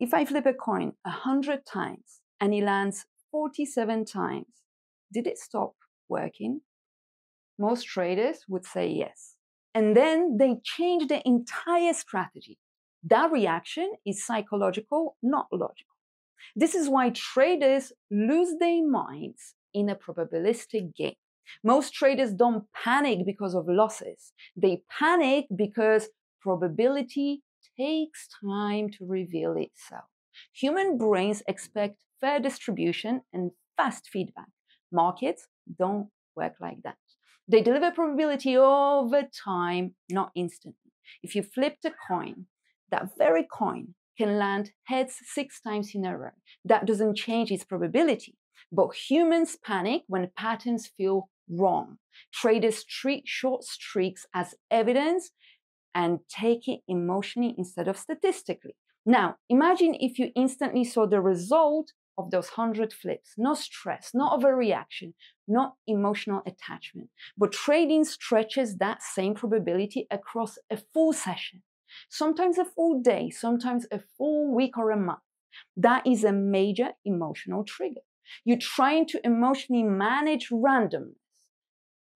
if I flip a coin 100 times and it lands 47 times, did it stop working? Most traders would say yes. And then they change the entire strategy. That reaction is psychological, not logical. This is why traders lose their minds in a probabilistic game. Most traders don't panic because of losses. They panic because probability takes time to reveal itself. Human brains expect fair distribution and fast feedback. Markets don't work like that. They deliver probability over time, not instantly. If you flipped a coin, that very coin can land heads six times in a row. That doesn't change its probability. But humans panic when patterns feel wrong. Traders treat short streaks as evidence and take it emotionally instead of statistically. Now, imagine if you instantly saw the result of those 100 flips. No stress, no overreaction, no emotional attachment. But trading stretches that same probability across a full session, sometimes a full day, sometimes a full week or a month. That is a major emotional trigger. You're trying to emotionally manage randomness.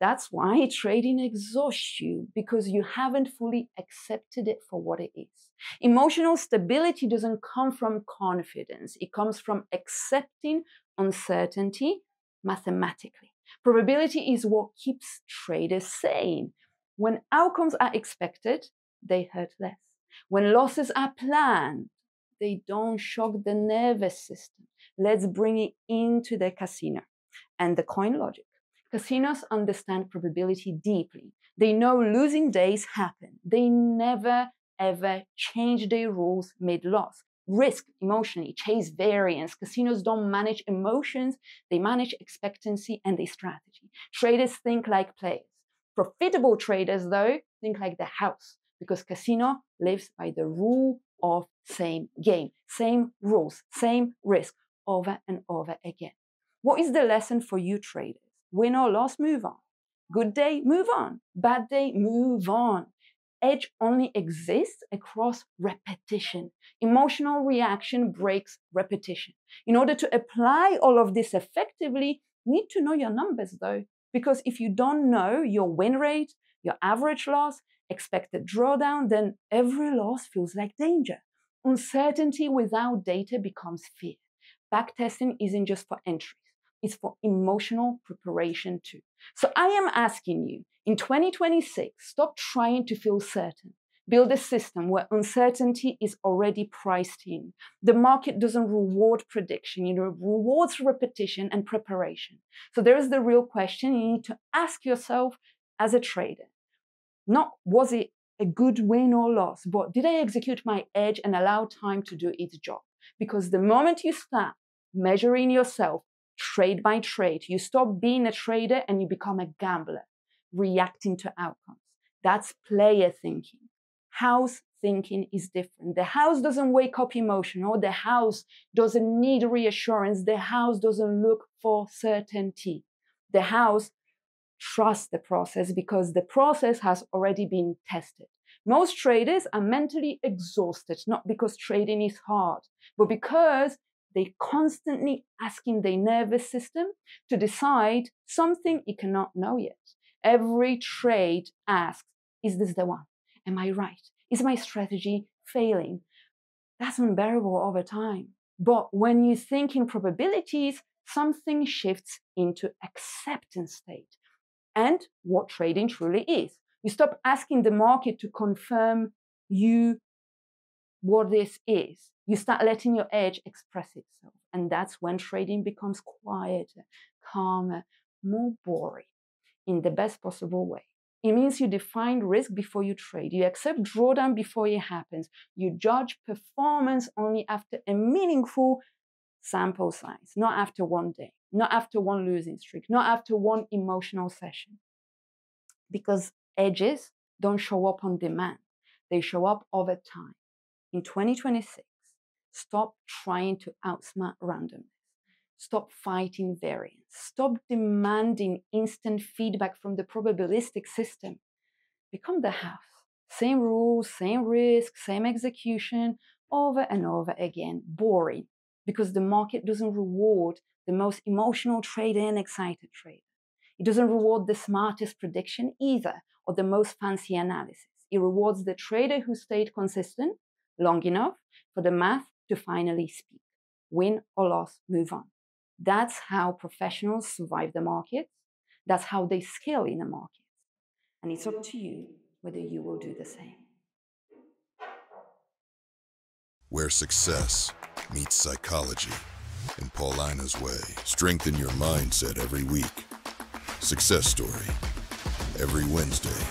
That's why trading exhausts you because you haven't fully accepted it for what it is. Emotional stability doesn't come from confidence, it comes from accepting uncertainty mathematically. Probability is what keeps traders sane. When outcomes are expected, they hurt less. When losses are planned, they don't shock the nervous system. Let's bring it into the casino and the coin logic. Casinos understand probability deeply. They know losing days happen. They never ever change their rules mid loss. Risk emotionally, chase variance. Casinos don't manage emotions, they manage expectancy and their strategy. Traders think like players. Profitable traders, though, think like the house because casino lives by the rule of same game, same rules, same risk over and over again. What is the lesson for you traders? Win or loss, move on. Good day, move on. Bad day, move on. Edge only exists across repetition. Emotional reaction breaks repetition. In order to apply all of this effectively, you need to know your numbers though, because if you don't know your win rate, your average loss, expected drawdown, then every loss feels like danger. Uncertainty without data becomes fear. Backtesting isn't just for entries, it's for emotional preparation too. So I am asking you in 2026, stop trying to feel certain. Build a system where uncertainty is already priced in. The market doesn't reward prediction, you know, rewards repetition and preparation. So there is the real question you need to ask yourself as a trader. Not was it a good win or loss, but did I execute my edge and allow time to do its job? Because the moment you start measuring yourself trade by trade, you stop being a trader and you become a gambler, reacting to outcomes. That's player thinking. House thinking is different. The house doesn't wake up emotional. The house doesn't need reassurance. The house doesn't look for certainty. The house trusts the process because the process has already been tested. Most traders are mentally exhausted, not because trading is hard, but because they constantly asking their nervous system to decide something it cannot know yet. Every trade asks, is this the one? Am I right? Is my strategy failing? That's unbearable over time. But when you think in probabilities, something shifts into acceptance state and what trading truly is. You stop asking the market to confirm you what this is you start letting your edge express itself. And that's when trading becomes quieter, calmer, more boring in the best possible way. It means you define risk before you trade. You accept drawdown before it happens. You judge performance only after a meaningful sample size, not after one day, not after one losing streak, not after one emotional session. Because edges don't show up on demand, they show up over time. In 2026, Stop trying to outsmart randomness. Stop fighting variance. Stop demanding instant feedback from the probabilistic system. Become the house. Same rules, same risk, same execution, over and over again, boring, because the market doesn't reward the most emotional trader and excited trader. It doesn't reward the smartest prediction either, or the most fancy analysis. It rewards the trader who stayed consistent long enough for the math to finally speak. Win or loss, move on. That's how professionals survive the market. That's how they scale in the market. And it's up to you whether you will do the same. Where success meets psychology in Paulina's way. Strengthen your mindset every week. Success story every Wednesday.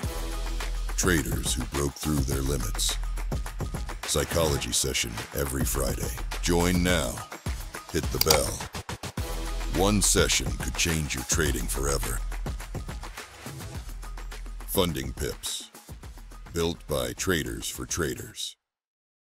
Traders who broke through their limits. Psychology session every Friday. Join now. Hit the bell. One session could change your trading forever. Funding Pips. Built by traders for traders.